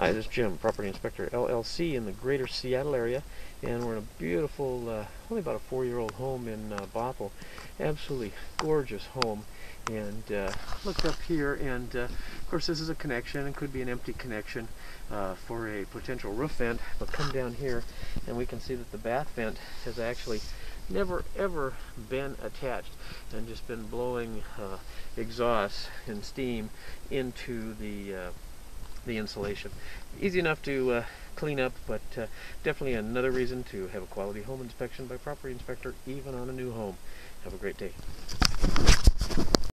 Hi, this is Jim, Property Inspector LLC in the greater Seattle area. And we're in a beautiful, uh, only about a four-year-old home in uh, Bothell. Absolutely gorgeous home. And uh, looked up here, and uh, of course this is a connection. It could be an empty connection uh, for a potential roof vent. But come down here, and we can see that the bath vent has actually never ever been attached and just been blowing uh, exhaust and steam into the uh, the insulation. Easy enough to uh, clean up, but uh, definitely another reason to have a quality home inspection by property inspector, even on a new home. Have a great day.